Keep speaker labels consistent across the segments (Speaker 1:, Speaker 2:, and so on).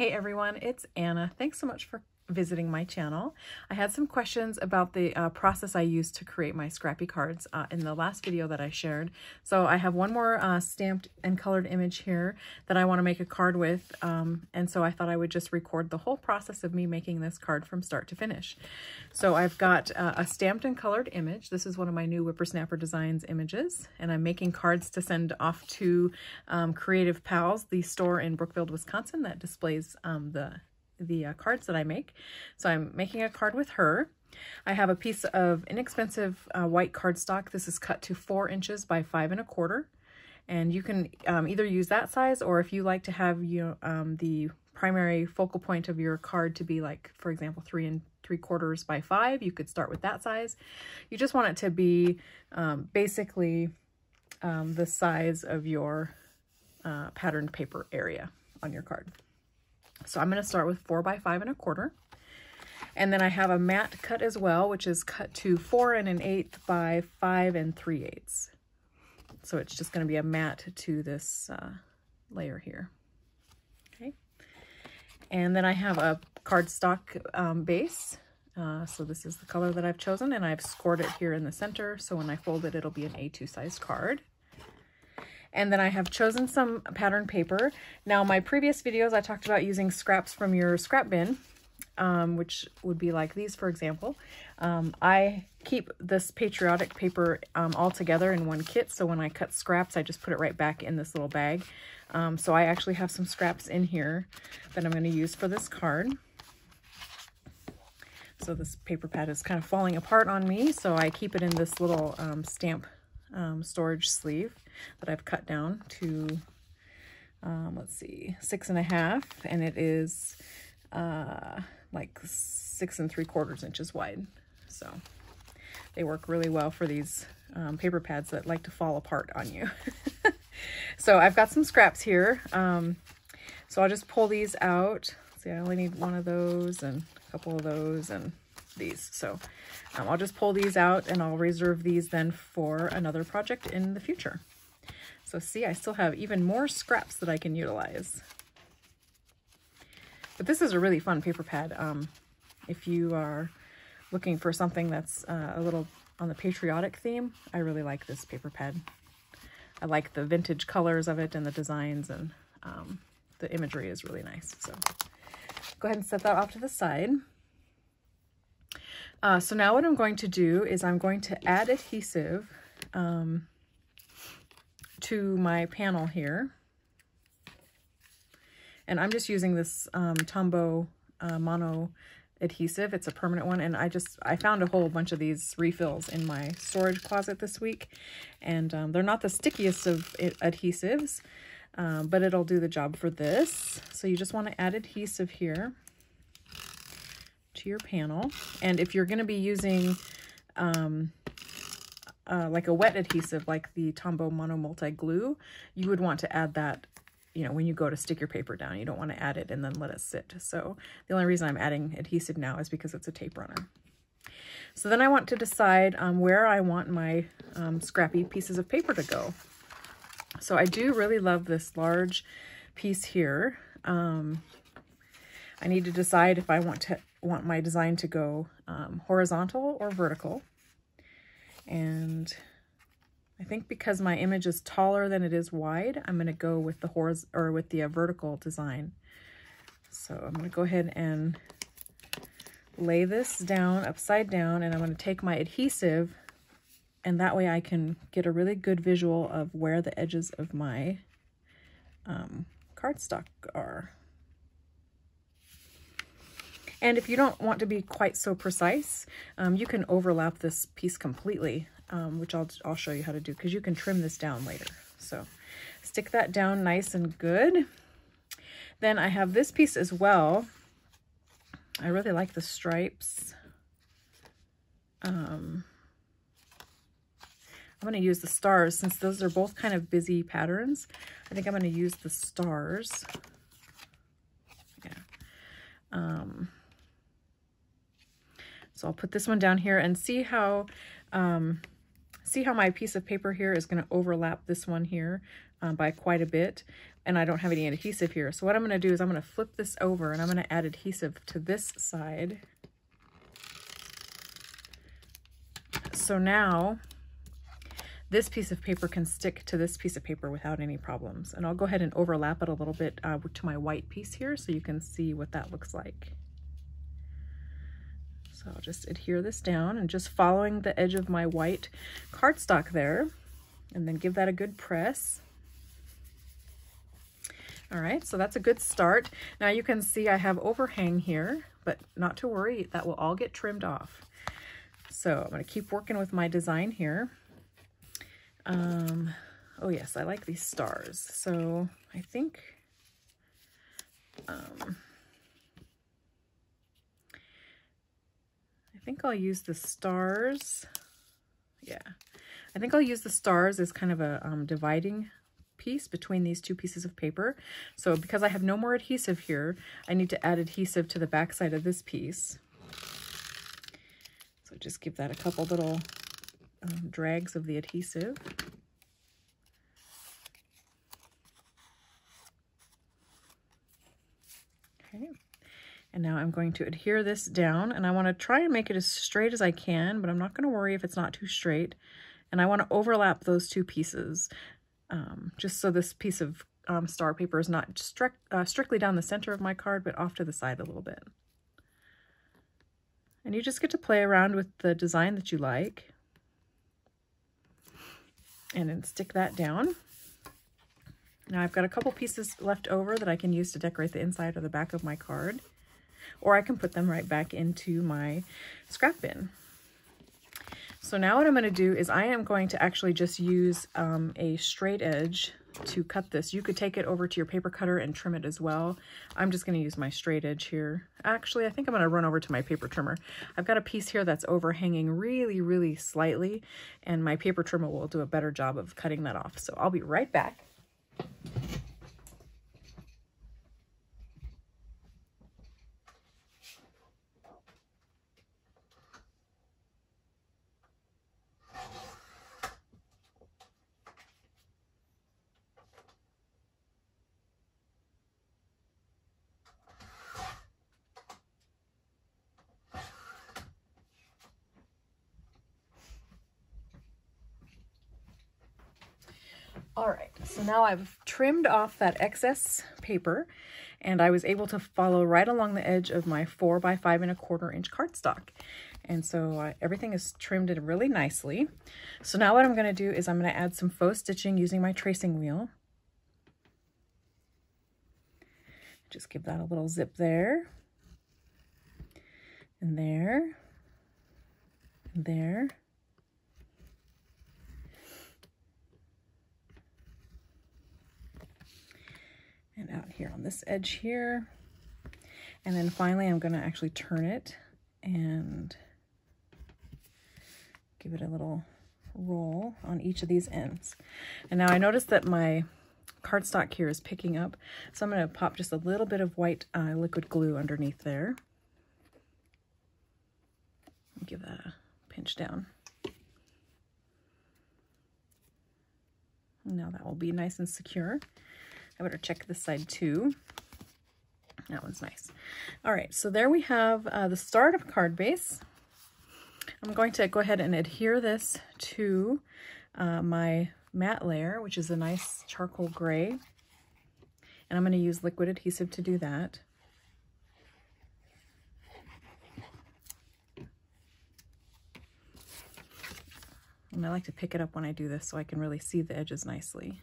Speaker 1: Hey everyone, it's Anna. Thanks so much for visiting my channel. I had some questions about the uh, process I used to create my scrappy cards uh, in the last video that I shared. So I have one more uh, stamped and colored image here that I want to make a card with. Um, and so I thought I would just record the whole process of me making this card from start to finish. So I've got uh, a stamped and colored image. This is one of my new Whippersnapper Designs images. And I'm making cards to send off to um, Creative Pals, the store in Brookfield, Wisconsin that displays um, the the uh, cards that I make. So I'm making a card with her. I have a piece of inexpensive uh, white cardstock. This is cut to four inches by five and a quarter. And you can um, either use that size or if you like to have you um, the primary focal point of your card to be like, for example, three and three quarters by five, you could start with that size. You just want it to be um, basically um, the size of your uh, patterned paper area on your card. So I'm going to start with four by five and a quarter. And then I have a mat cut as well, which is cut to four and an eighth by five and three eighths. So it's just going to be a mat to this uh, layer here. Okay. And then I have a cardstock um, base. Uh, so this is the color that I've chosen and I've scored it here in the center. So when I fold it, it'll be an A2 size card. And then I have chosen some pattern paper. Now, my previous videos, I talked about using scraps from your scrap bin, um, which would be like these, for example. Um, I keep this patriotic paper um, all together in one kit, so when I cut scraps, I just put it right back in this little bag. Um, so I actually have some scraps in here that I'm going to use for this card. So this paper pad is kind of falling apart on me, so I keep it in this little um, stamp um, storage sleeve that I've cut down to, um, let's see, six and a half, and it is uh, like six and three quarters inches wide. So they work really well for these um, paper pads that like to fall apart on you. so I've got some scraps here. Um, so I'll just pull these out. See, I only need one of those and a couple of those and these. So um, I'll just pull these out and I'll reserve these then for another project in the future. So see, I still have even more scraps that I can utilize. But this is a really fun paper pad. Um, if you are looking for something that's uh, a little on the patriotic theme, I really like this paper pad. I like the vintage colors of it and the designs and um, the imagery is really nice. So go ahead and set that off to the side. Uh, so now what I'm going to do is I'm going to add adhesive um, to my panel here. And I'm just using this um, Tombow uh, mono adhesive. It's a permanent one. And I just, I found a whole bunch of these refills in my storage closet this week. And um, they're not the stickiest of adhesives, um, but it'll do the job for this. So you just want to add adhesive here to your panel. And if you're going to be using um, uh, like a wet adhesive, like the Tombow Mono Multi Glue, you would want to add that, you know, when you go to stick your paper down. You don't want to add it and then let it sit. So the only reason I'm adding adhesive now is because it's a tape runner. So then I want to decide um, where I want my um, scrappy pieces of paper to go. So I do really love this large piece here. Um, I need to decide if I want to want my design to go um, horizontal or vertical. And I think because my image is taller than it is wide, I'm going to go with the horiz or with the uh, vertical design. So I'm going to go ahead and lay this down upside down and I'm going to take my adhesive and that way I can get a really good visual of where the edges of my um, cardstock are. And if you don't want to be quite so precise, um, you can overlap this piece completely, um, which I'll, I'll show you how to do because you can trim this down later. So stick that down nice and good. Then I have this piece as well. I really like the stripes. Um, I'm going to use the stars since those are both kind of busy patterns. I think I'm going to use the stars. Yeah. Um, so I'll put this one down here and see how, um, see how my piece of paper here is going to overlap this one here um, by quite a bit, and I don't have any adhesive here. So what I'm going to do is I'm going to flip this over and I'm going to add adhesive to this side. So now this piece of paper can stick to this piece of paper without any problems. And I'll go ahead and overlap it a little bit uh, to my white piece here so you can see what that looks like. So I'll just adhere this down and just following the edge of my white cardstock there and then give that a good press. All right, so that's a good start. Now you can see I have overhang here, but not to worry, that will all get trimmed off. So I'm gonna keep working with my design here. Um, oh yes, I like these stars. So I think, um, I think I'll use the stars. Yeah, I think I'll use the stars as kind of a um, dividing piece between these two pieces of paper. So because I have no more adhesive here, I need to add adhesive to the back side of this piece. So just give that a couple little um, drags of the adhesive. Okay. And now I'm going to adhere this down and I want to try and make it as straight as I can, but I'm not going to worry if it's not too straight. And I want to overlap those two pieces um, just so this piece of um, star paper is not uh, strictly down the center of my card, but off to the side a little bit. And you just get to play around with the design that you like. And then stick that down. Now I've got a couple pieces left over that I can use to decorate the inside or the back of my card. Or I can put them right back into my scrap bin. So now what I'm going to do is I am going to actually just use um, a straight edge to cut this. You could take it over to your paper cutter and trim it as well. I'm just going to use my straight edge here. Actually, I think I'm going to run over to my paper trimmer. I've got a piece here that's overhanging really, really slightly, and my paper trimmer will do a better job of cutting that off. So I'll be right back. All right, so now I've trimmed off that excess paper and I was able to follow right along the edge of my four by five and a quarter inch cardstock. And so uh, everything is trimmed in really nicely. So now what I'm gonna do is I'm gonna add some faux stitching using my tracing wheel. Just give that a little zip there. And there. And there. and out here on this edge here. And then finally, I'm going to actually turn it and give it a little roll on each of these ends. And now I notice that my cardstock here is picking up, so I'm going to pop just a little bit of white uh, liquid glue underneath there. Give that a pinch down. Now that will be nice and secure. I better check this side too. That one's nice. All right, so there we have uh, the start of card base. I'm going to go ahead and adhere this to uh, my matte layer, which is a nice charcoal gray. And I'm going to use liquid adhesive to do that. And I like to pick it up when I do this so I can really see the edges nicely.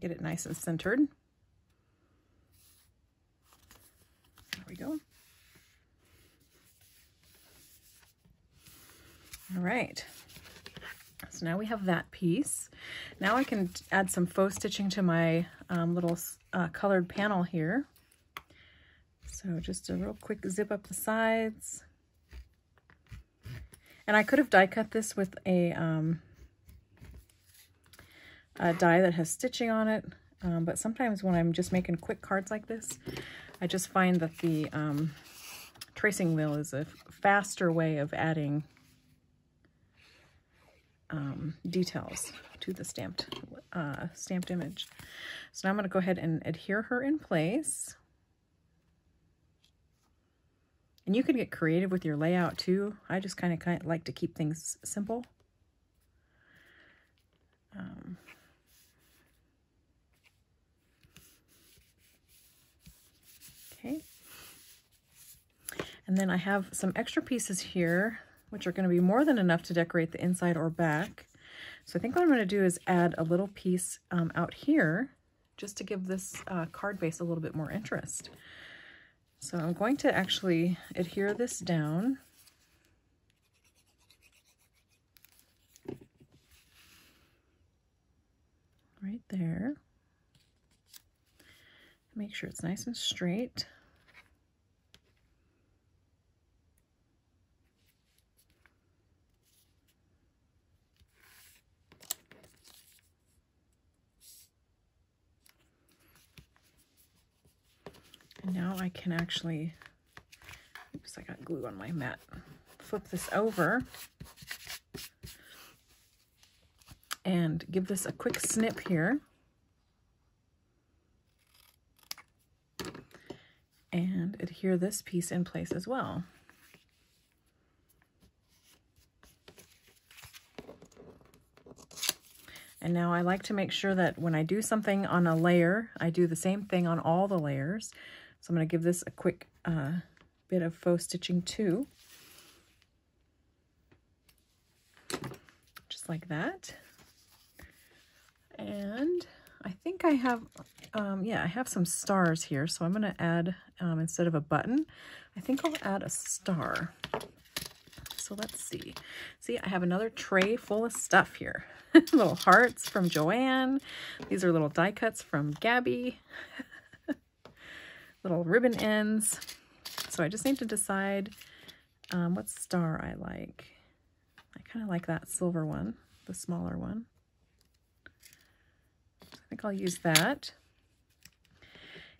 Speaker 1: Get it nice and centered. There we go. All right. So now we have that piece. Now I can add some faux stitching to my um, little uh, colored panel here. So just a real quick zip up the sides. And I could have die cut this with a um, a die that has stitching on it. Um, but sometimes when I'm just making quick cards like this, I just find that the um, tracing wheel is a faster way of adding um, details to the stamped uh, stamped image. So now I'm going to go ahead and adhere her in place. And you can get creative with your layout too. I just kind of like to keep things simple. Um, okay. And then I have some extra pieces here, which are going to be more than enough to decorate the inside or back. So I think what I'm going to do is add a little piece um, out here just to give this uh, card base a little bit more interest. So I'm going to actually adhere this down. Right there. Make sure it's nice and straight. And now I can actually, oops, I got glue on my mat. Flip this over and give this a quick snip here. And adhere this piece in place as well. And now I like to make sure that when I do something on a layer, I do the same thing on all the layers. So I'm going to give this a quick uh, bit of faux stitching too. Just like that. And I think I have, um, yeah, I have some stars here. So I'm going to add, um, instead of a button, I think I'll add a star. So let's see. See, I have another tray full of stuff here. little hearts from Joanne. These are little die cuts from Gabby. little ribbon ends. So I just need to decide um, what star I like. I kind of like that silver one, the smaller one. I think I'll use that.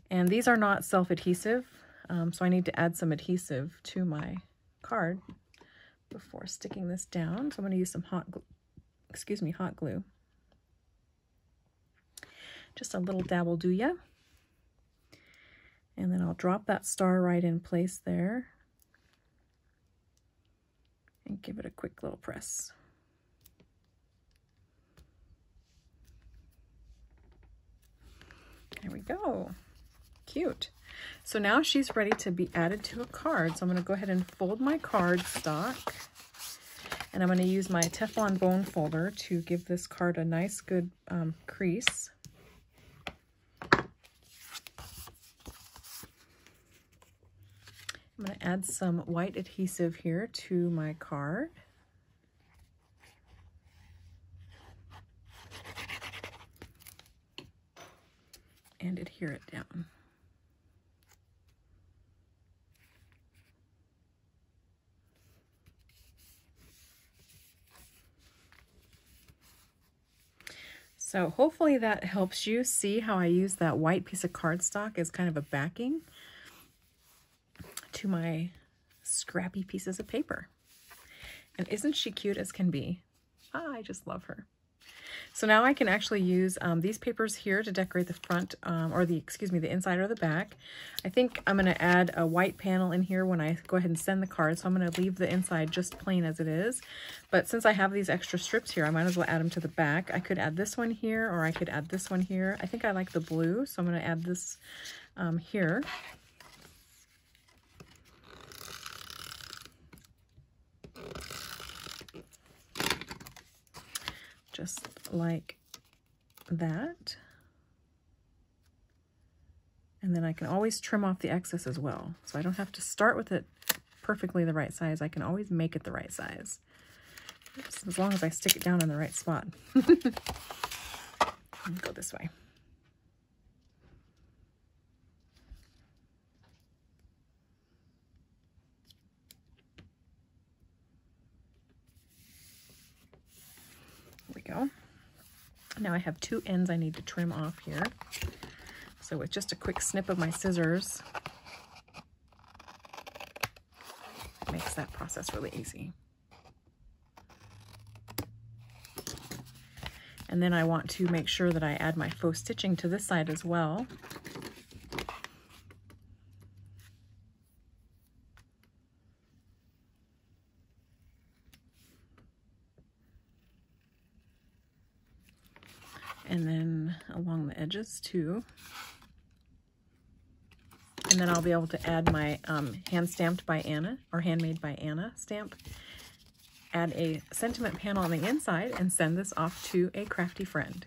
Speaker 1: And these are not self-adhesive, um, so I need to add some adhesive to my card before sticking this down. So I'm going to use some hot, excuse me, hot glue. Just a little dabble do ya. And then I'll drop that star right in place there and give it a quick little press. There we go. Cute. So now she's ready to be added to a card. So I'm going to go ahead and fold my card stock. And I'm going to use my Teflon bone folder to give this card a nice good um, crease. I'm going to add some white adhesive here to my card. And adhere it down. So hopefully that helps you see how I use that white piece of cardstock as kind of a backing to my scrappy pieces of paper. And isn't she cute as can be? Ah, I just love her. So now I can actually use um, these papers here to decorate the front, um, or the, excuse me, the inside or the back. I think I'm going to add a white panel in here when I go ahead and send the card. So I'm going to leave the inside just plain as it is. But since I have these extra strips here, I might as well add them to the back. I could add this one here, or I could add this one here. I think I like the blue, so I'm going to add this um, here. Just like that. And then I can always trim off the excess as well. So I don't have to start with it perfectly the right size. I can always make it the right size. Oops, as long as I stick it down in the right spot. go this way. Go. Now I have two ends I need to trim off here. So with just a quick snip of my scissors, makes that process really easy. And then I want to make sure that I add my faux stitching to this side as well. And then along the edges too. And then I'll be able to add my um, hand stamped by Anna or handmade by Anna stamp. Add a sentiment panel on the inside and send this off to a crafty friend.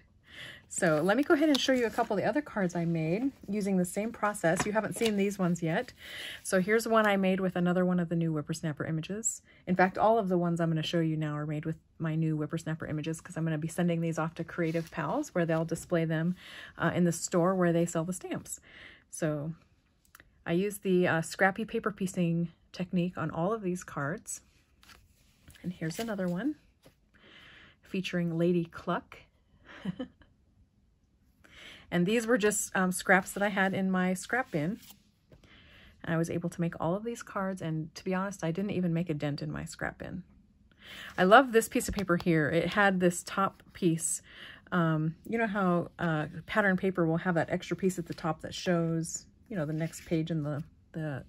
Speaker 1: So let me go ahead and show you a couple of the other cards I made using the same process. You haven't seen these ones yet. So here's one I made with another one of the new Whippersnapper images. In fact, all of the ones I'm going to show you now are made with my new Whippersnapper images because I'm going to be sending these off to Creative Pals where they'll display them uh, in the store where they sell the stamps. So I use the uh, scrappy paper piecing technique on all of these cards. And here's another one featuring Lady Cluck. and these were just um, scraps that I had in my scrap bin. And I was able to make all of these cards, and to be honest, I didn't even make a dent in my scrap bin. I love this piece of paper here. It had this top piece. Um, you know how uh, pattern paper will have that extra piece at the top that shows you know, the next page in the, the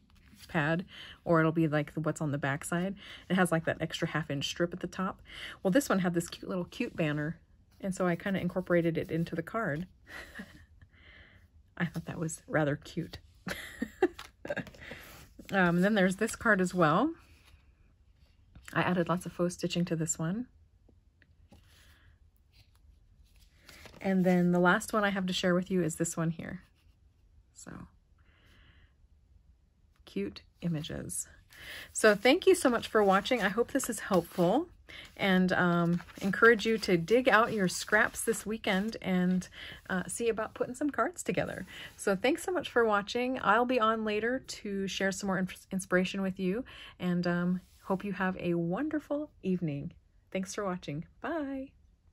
Speaker 1: pad, or it'll be like what's on the back side. It has like that extra half inch strip at the top. Well, this one had this cute little cute banner, and so I kind of incorporated it into the card. I thought that was rather cute. um, then there's this card as well. I added lots of faux stitching to this one. And then the last one I have to share with you is this one here. So cute images. So thank you so much for watching. I hope this is helpful and um, encourage you to dig out your scraps this weekend and uh, see about putting some cards together. So thanks so much for watching. I'll be on later to share some more inspiration with you and um, hope you have a wonderful evening. Thanks for watching. Bye.